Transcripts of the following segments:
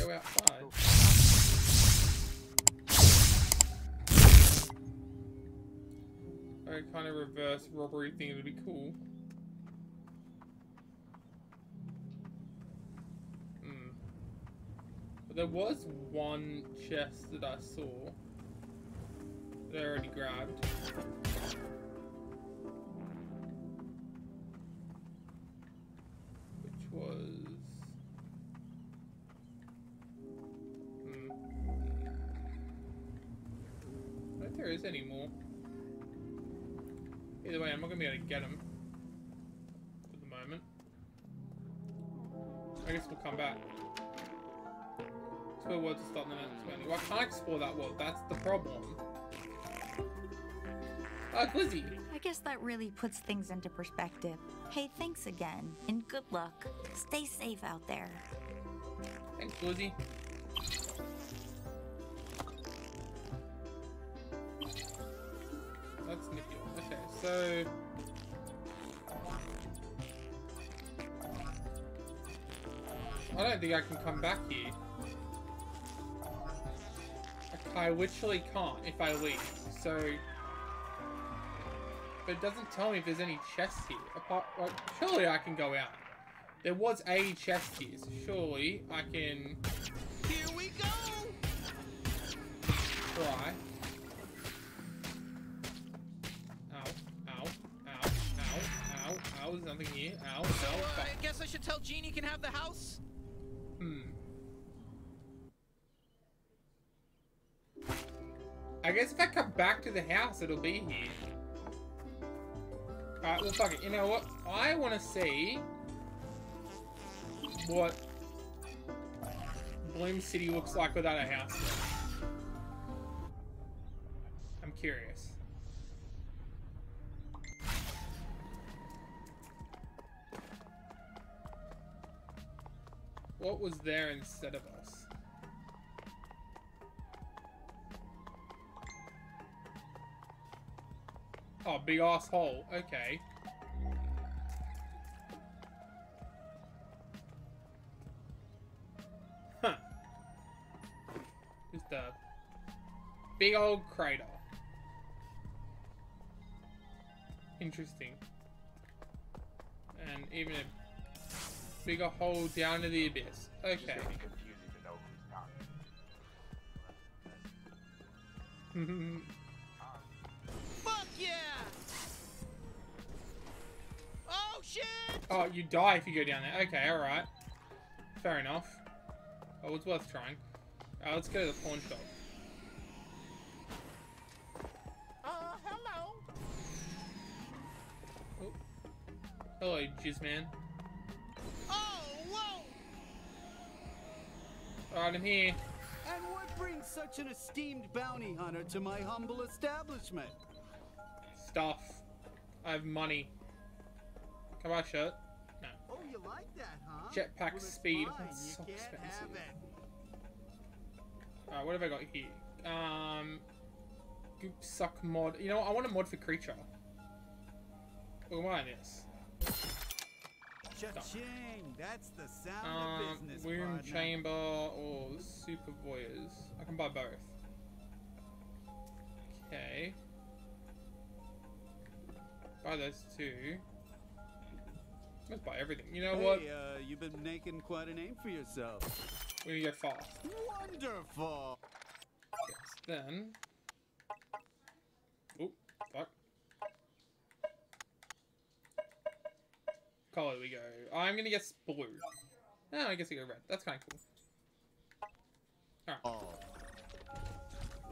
go outside. A kind of reverse robbery thing would be cool. Hmm. But there was one chest that I saw that I already grabbed. Be able to get them for the moment. I guess we'll come back. Explore world to start the next Well, I can't explore that world. That's the problem. Ah, Glizzy! I guess that really puts things into perspective. Hey, thanks again, and good luck. Stay safe out there. Thanks, Glizzy. That's nifty. Okay, so... don't think I can come back here. I literally can't if I leave, so... But it doesn't tell me if there's any chests here. Apart, like, surely I can go out. There was a chest here, so surely I can Here we go! try. Ow, ow, ow, ow, ow, ow, there's nothing here. Ow, So, ow, uh. I guess I should tell Gene he can have the house? Hmm. I guess if I come back to the house, it'll be here. Alright, well, fuck it. You know what? I want to see what Blim City looks like without a house. I'm curious. What was there instead of us? Oh, big asshole. Okay. Huh. Just a big old crater. Interesting. And even a bigger hole down to the abyss. Okay. It's gonna be confusing to know who's talking. Fuck yeah! Oh shit! oh, you die if you go down there. Okay, alright. Fair enough. Oh, it's worth trying. Uh, let's go to the pawn shop. Uh, hello. Oh. Hello, Jizzmo. Oh, Alright, I'm here. And what brings such an esteemed bounty hunter to my humble establishment? Stuff. I have money. Can I buy a shirt? No. Oh, you like that, huh? Jetpack Well, speed. That's so expensive. Alright, what have I got here? Um, Goop Suck mod. You know what? I want a mod for Creature. What am I this? Cha-ching! That's the sound Um, of business, Womb partner. Chamber or Super Voyeurs. I can buy both. Okay. Buy those two. Let's buy everything. You know hey, what? uh, you've been making quite a name for yourself. We're gonna go fast. Wonderful! Yes, then. Oh, fuck. Color we go. I'm gonna guess blue. No, I guess we go red. That's kind of cool. Oh.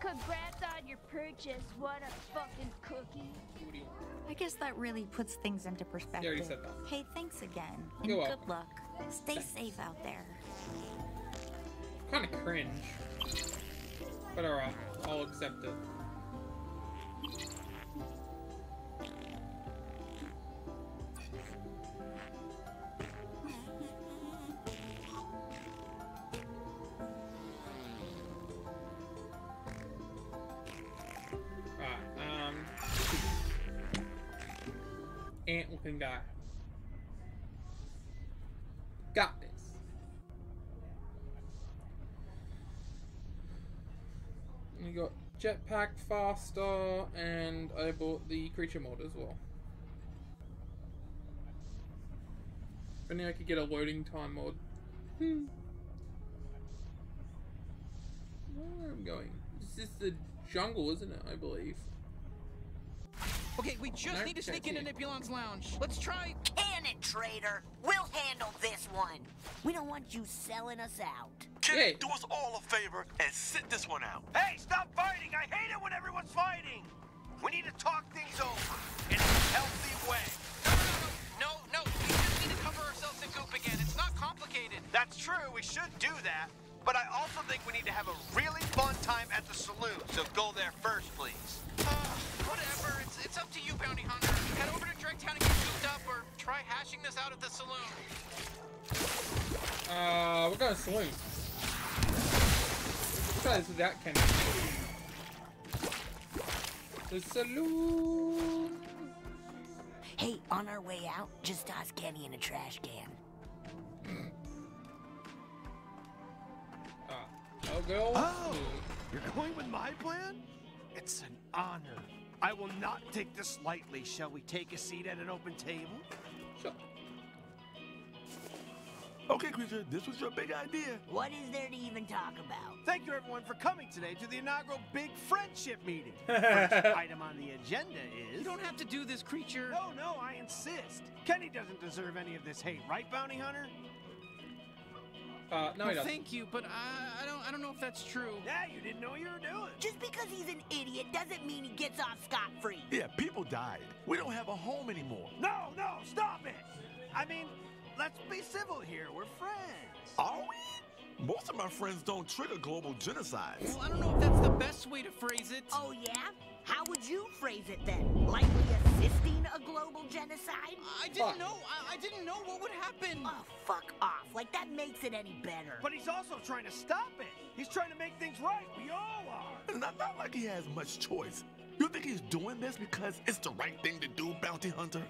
Congrats on your purchase. What a fucking cookie. What do you want? I guess that really puts things into perspective. said that. Hey, thanks again, and You're good welcome. luck. Stay Thanks. safe out there. Kind of cringe. But alright, I'll accept it. ant looking guy. Got this. We got jetpack faster, and I bought the creature mod as well. If only I could get a loading time mod. Hmm. Where am I going? This is the jungle, isn't it? I believe. Okay, we just need to sneak into see. Nippulon's lounge. Let's try. Cannon trader, we'll handle this one. We don't want you selling us out. Kid, Yeah. do us all a favor and sit this one out. Hey, stop fighting! I hate it when everyone's fighting! We need to talk things over in a healthy way. No, no, no, no. We just need to cover ourselves in goop again. It's not complicated. That's true, we should do that. But I also think we need to have a really fun time at the saloon, so go there first, please. Uh, whatever. It's, it's up to you, Bounty Hunter. Head over to Dregtown and get gooped up, or try hashing this out at the saloon. Uh, we're going to saloon. Let's try this without Kenny. The saloon. Hey, on our way out, just toss Kenny in a trash can. Uh, I'll go. Oh. You're going with my plan? It's an honor. I will not take this lightly. Shall we take a seat at an open table? Sure. Okay, creature, this was your big idea. What is there to even talk about? Thank you, everyone, for coming today to the inaugural Big Friendship Meeting. First item on the agenda is. You don't have to do this, creature. No, no, I insist. Kenny doesn't deserve any of this hate, right, Bounty Hunter? Uh, no, Well, he thank you, but I, I don't, I don't know if that's true. Yeah, you didn't know you were doing. Just because he's an idiot doesn't mean he gets off scot free. Yeah, people died. We don't have a home anymore. No, no, stop it. I mean, let's be civil here. We're friends. Are we? Most of my friends don't trigger global genocides. Well, I don't know if that's the best way to phrase it. Oh, yeah? How would you phrase it then? Likely assisting a global genocide? I didn't Fuck. know. I, I didn't know what would happen. Oh, fuck off. Like, that makes it any better. But he's also trying to stop it. He's trying to make things right. We all are. Not, not like he has much choice. You think he's doing this because it's the right thing to do, bounty hunter?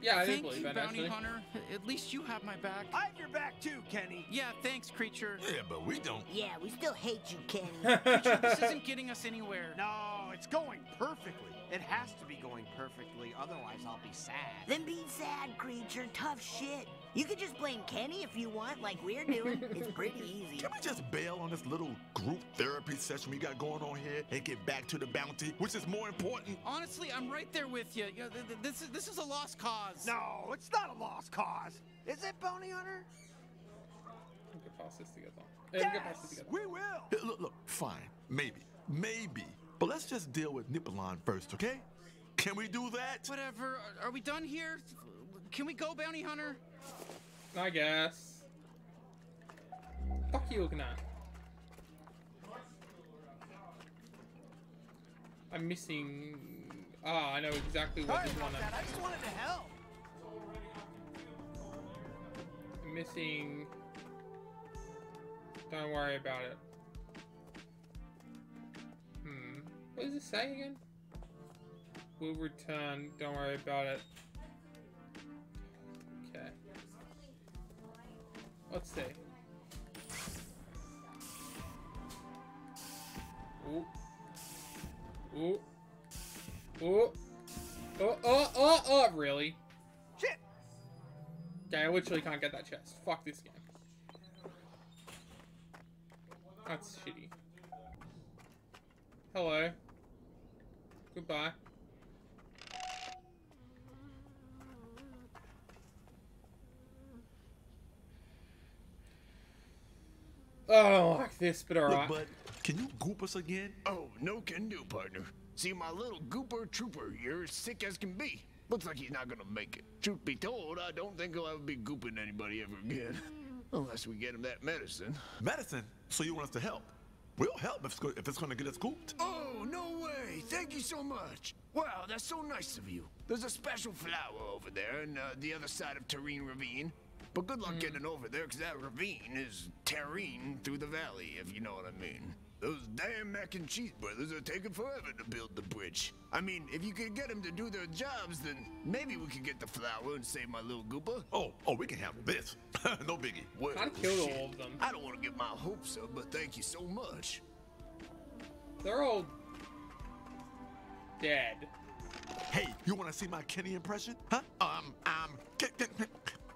Yeah, I Thank believe you, that Bounty actually. Hunter. At least you have my back. I have your back too, Kenny. Yeah, thanks, creature. Yeah, but we don't. Yeah, we still hate you, Kenny. creature, this isn't getting us anywhere. No, it's going perfectly. It has to be going perfectly, otherwise I'll be sad. then be sad, creature. Tough shit. You could just blame Kenny if you want, like we're doing. It's pretty easy. Can we just bail on this little group therapy session we got going on here and get back to the bounty, which is more important? Honestly, I'm right there with you. you know, th- th- this is this is a lost cause. No, it's not a lost cause. Is it, Bounty Hunter? We can pass this together. Yeah, we can pass this Yes, together. we will. Hey, Look, look, fine, maybe, maybe. But let's just deal with Nippulon first, okay? Can we do that? Whatever. Are, are we done here? Can we go, Bounty Hunter? I guess. Fuck you looking. I'm missing. Ah, I know exactly what Sorry this one. that. I just wanted to help. I'm missing. Don't worry about it. Hmm. What does it say again? We'll return. Don't worry about it. Let's see. Ooh. Ooh. Ooh. Oh, oh, oh, oh, really? Shit. Okay, I literally can't get that chest. Fuck this game. That's shitty. Hello. Goodbye. Oh, I don't like this, but alright. bud, can you goop us again? Oh, no can do, partner. See, my little gooper trooper you're as sick as can be. Looks like he's not gonna make it. Truth be told, I don't think he'll ever be gooping anybody ever again. Unless we get him that medicine. Medicine? So you want us to help? We'll help if it's, if it's gonna get us gooped. Oh, no way. Thank you so much. Wow, that's so nice of you. There's a special flower over there on uh, the other side of Terrine Ravine. But good luck getting over there, 'cause that ravine is Terrine through the valley, if you know what I mean. Those damn mac and cheese brothers are taking forever to build the bridge. I mean, if you could get them to do their jobs, then maybe we could get the flower and save my little gooper. Oh, oh, we can handle this. no biggie. Well, I'd killed shit. all of them. I don't want to get my hopes up, but thank you so much. They're all dead. Hey, you want to see my Kenny impression? Huh? Um, um,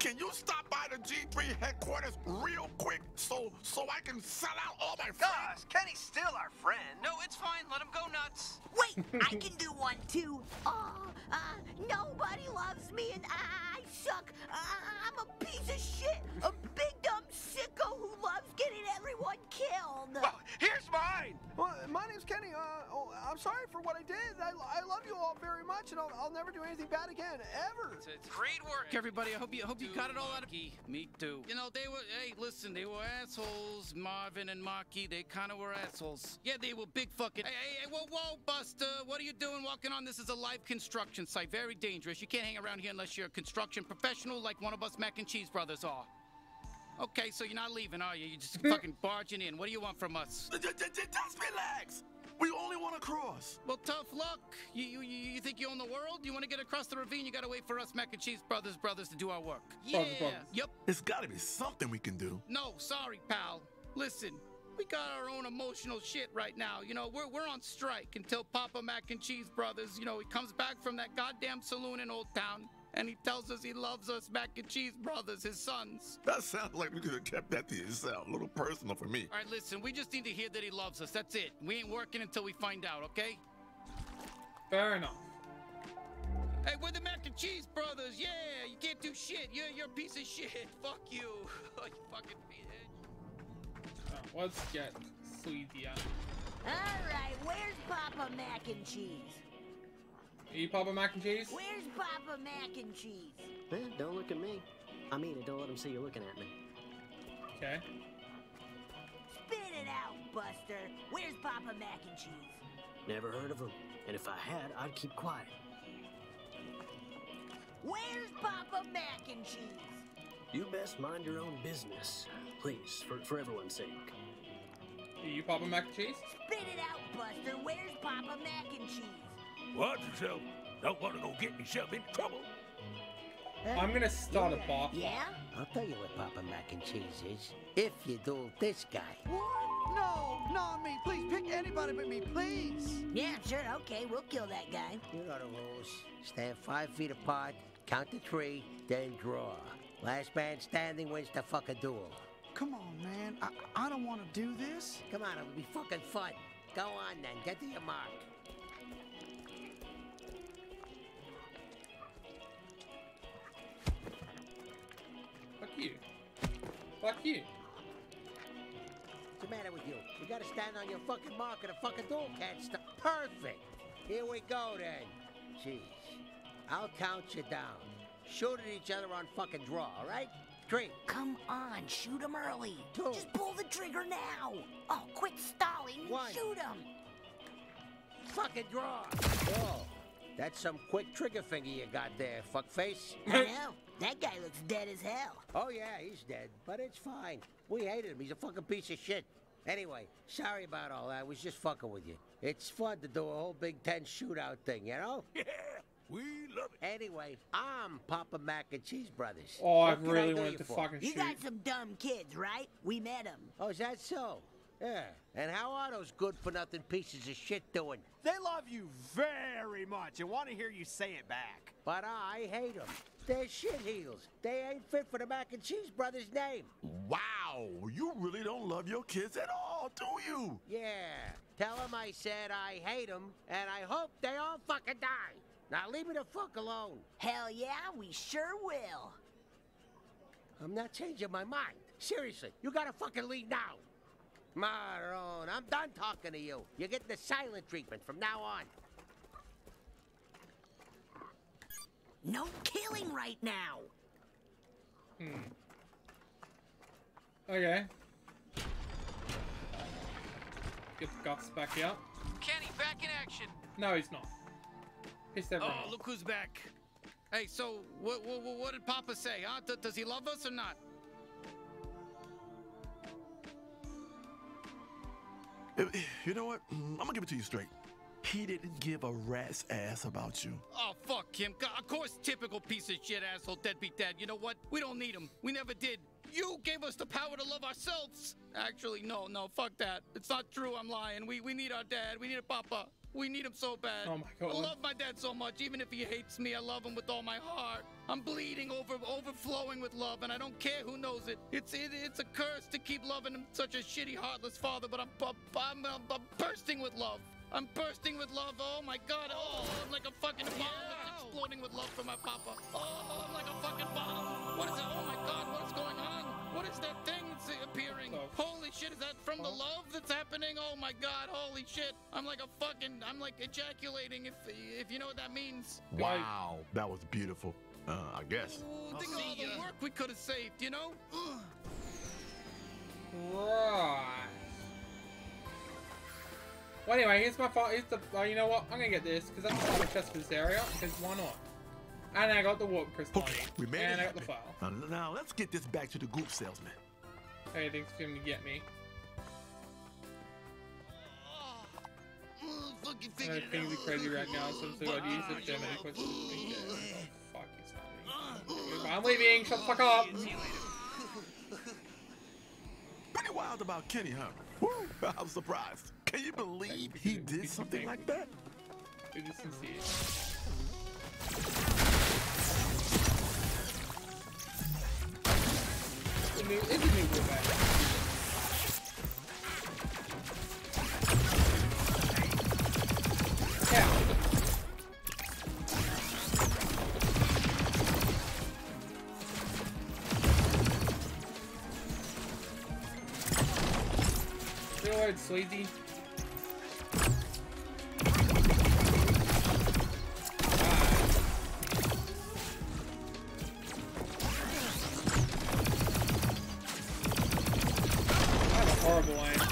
can, can, can you stop by the G3 headquarters real quick so so I can sell out all my friends? Gosh, Kenny's still our friend. No, it's fine. Let him go nuts. Wait, I can do one too. Oh, uh, nobody loves me and I suck. Uh, I'm a piece of shit. A big dumb sicko who loves getting everyone killed. Well, here's mine. Well, my name's Kenny. Uh, oh, I'm sorry for what I did. I, I love you all very much, and I'll, I'll never do anything bad again, ever. It's, it's great work, everybody. I hope you hope you got it all out of Me too. You know, they were, hey, listen, they were assholes. Marvin and Marky, they kind of were assholes. Yeah, they were big fucking. Hey, hey, hey, whoa, whoa, Buster. What are you doing walking on? This is a live construction site. Very dangerous. You can't hang around here unless you're a construction professional like one of us mac and cheese brothers are. Okay, so you're not leaving, are you? You're just fucking barging in. What do you want from us? Just relax. We only want to cross. Well, tough luck. You, you, you you think you own the world? You want to get across the ravine? You gotta wait for us mac and cheese brothers brothers to do our work. Yeah. Brothers, brothers. Yep. It's got to be something we can do. No, sorry, pal. Listen, we got our own emotional shit right now. You know, we're, we're on strike until Papa Mac and Cheese Brothers, you know, he comes back from that goddamn saloon in Old Town and he tells us he loves us Mac and Cheese Brothers, his sons. That sounds like we could have kept that to yourself. A little personal for me. All right, listen, we just need to hear that he loves us. That's it. We ain't working until we find out, okay? Fair enough. Hey, we're the Mac and Cheese Brothers. Yeah, you can't do shit. You're, you're a piece of shit. Fuck you. Oh, you fucking bitch. Uh, oh, let's get Sweezy out. All right, where's Papa Mac and Cheese? Are you Papa Mac and Cheese? Where's Papa Mac and Cheese? Eh, don't look at me. I mean it, don't let him see you looking at me. Okay. Spit it out, Buster. Where's Papa Mac and Cheese? Never heard of him. And if I had, I'd keep quiet. Where's Papa Mac and Cheese? You best mind your own business. Please, for, for everyone's sake. Are you Papa Mac and Cheese? Spit it out, Buster. Where's Papa Mac and Cheese? Watch yourself. Don't want to go get yourself in trouble. I'm gonna start a bar. Yeah? I'll tell you what Papa Mac and Cheese is. If you duel this guy. What? No, not me. Please pick anybody but me, please. Yeah, sure. Okay, we'll kill that guy. You know the rules. Stand five feet apart, count to three, then draw. Last man standing wins the fucking duel. Come on, man. I, I don't want to do this. Come on, it'll be fucking fun. Go on then, get to your mark. Fuck. What's the matter with you? You gotta stand on your fucking mark and a fucking door can't stop. Perfect. Here we go then. Jeez. I'll count you down. Shoot at each other on fucking draw, all right? Three. Come on, shoot him early. Two. Just pull the trigger now. Oh, quit stalling. One. Shoot him. Fucking draw. Whoa. That's some quick trigger finger you got there, fuckface. I know. That guy looks dead as hell. Oh, yeah, he's dead, but it's fine. We hated him. He's a fucking piece of shit. Anyway, sorry about all that. I was just fucking with you. It's fun to do a whole Big Ten shootout thing, you know? Yeah, we love it. Anyway, I'm Papa Mac and Cheese Brothers. Oh, I What can really do wanted you to for? fucking You shoot. got some dumb kids, right? We met them. Oh, is that so? Yeah. And how are those good for nothing pieces of shit doing? They love you very much and want to hear you say it back. But I hate them. They're shit heels. They ain't fit for the Mac and Cheese Brothers name. Wow, you really don't love your kids at all, do you? Yeah. Tell them I said I hate them, and I hope they all fucking die. Now leave me the fuck alone. Hell yeah, we sure will. I'm not changing my mind. Seriously, you gotta fucking leave now. Marone, I'm done talking to you. You're getting the silent treatment from now on. No killing right now. Hmm. Okay. Get the guts back out. Kenny, back in action. No, he's not. Pissed everyone Oh, off. look who's back. Hey, so what, what, what did Papa say, huh? D- does he love us or not? Eh, You know what? I'm gonna give it to you straight. He didn't give a rat's ass about you. Oh, fuck him. Of course, typical piece of shit asshole, deadbeat dad. You know what? We don't need him. We never did. You gave us the power to love ourselves. Actually, no, no, fuck that. It's not true. I'm lying. We we need our dad. We need a papa. We need him so bad. Oh my God. I love my dad so much. Even if he hates me, I love him with all my heart. I'm bleeding over, overflowing with love, and I don't care who knows it. It's it, it's a curse to keep loving him such a shitty, heartless father. But I'm I'm, I'm, I'm, I'm bursting with love. I'm bursting with love. Oh my God. Oh, I'm like a fucking bomb that's exploding with love for my papa. Oh, I'm like a fucking bomb. What is it? Oh my God. What is going on? What is that thing that's appearing? Holy shit, is that from the love that's happening? Oh my god, holy shit. I'm like a fucking, I'm like ejaculating if if you know what that means. Wow, that was beautiful. Uh, I guess. Ooh, think of all the work we could have saved, you know? Ugh. Right. Well, anyway, here's my fault. Here's the. Oh, you know what? I'm gonna get this because that's not a chest for this area. Because why not? And I got the warp crystal. Okay, we made and it I got the file. Now, now let's get this back to the goop salesman. Hey, thanks for him to get me. Ugh, fucking Uh, it things are crazy right now, so I'm so glad you used the gem and questions. Oh, fuck, he's not me. I'm leaving. Shut the fuck up. Pretty wild about Kenny, huh? Woo, I'm surprised. Can you believe he did something like that? It is sincere. It's a new, it's a new rule back. Yeah. Horrible aim.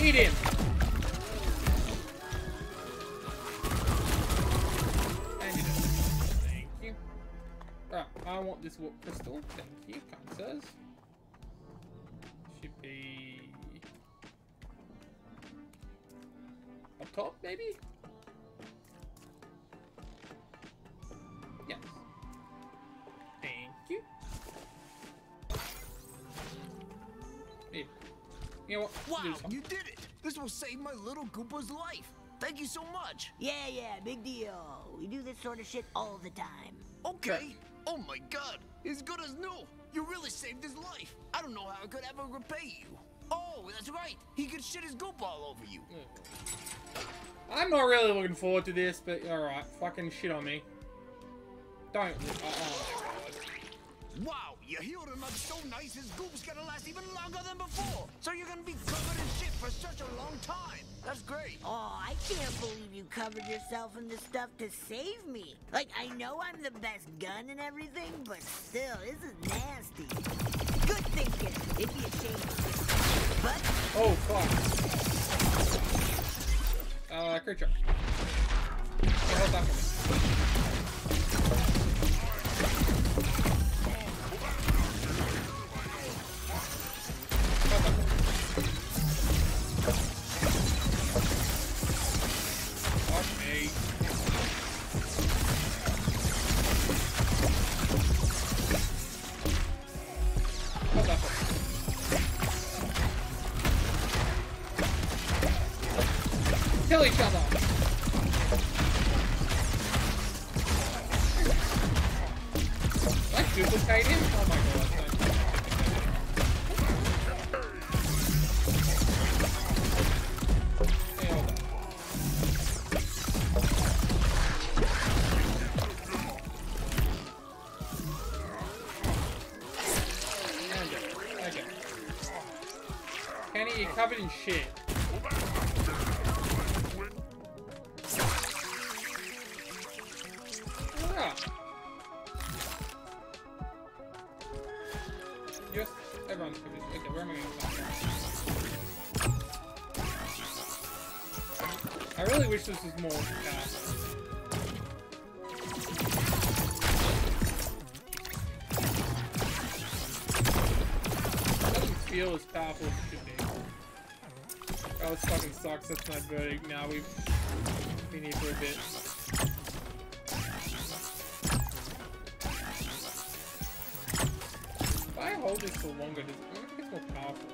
Eat him! I want this warp crystal. Thank you, kind. Should be... Up top, maybe? Wow, you did it! This will save my little Goopa's life. Thank you so much. Yeah, yeah, big deal. We do this sort of shit all the time. Okay. Oh my god, as good as new. You really saved his life. I don't know how I could ever repay you. Oh, that's right. He could shit his goop all over you. Hmm. I'm not really looking forward to this, but alright, fucking shit on me. Don't. Oh, oh my god. Wow, you healed him up so nice his goop's gonna last even longer than before. So you're gonna be covered in shit for such a long time. That's great. Oh, I can't believe you covered yourself in this stuff to save me. Like, I know I'm the best gun and everything, but still, this is nasty. Good thinking. It'd be a shame. But Oh, fuck. Uh, creature. Yeah, hold that Kill each other. Like duplicate him? Oh my god. Covered in shit. Feel as powerful as it should be. Oh, this fucking sucks. That's my verdict. Now we've been here for a bit. If I hold this for longer, does it, gets more powerful.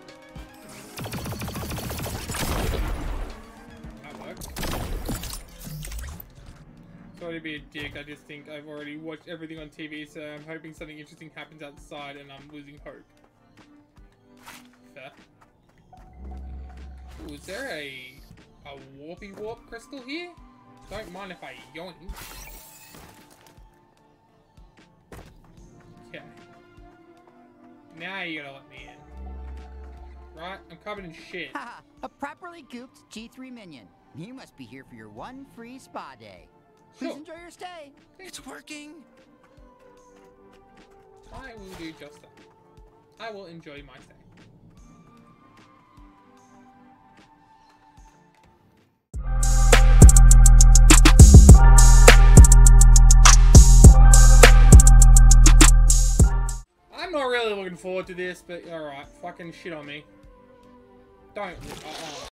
That works. Sorry to be a dick, I just think I've already watched everything on TV, so I'm hoping something interesting happens outside and I'm losing hope. Fair. Ooh, is there a a warpy warp crystal here? Don't mind if I yawn. Okay. Now you gotta let me in. Right? I'm covered in shit. Haha, a properly gooped G3 minion. You must be here for your one free spa day. Please Sure. enjoy your stay. It's working. I will do just that. I will enjoy my stay. Really looking forward to this, but alright, fucking shit on me. Don't. Uh, uh,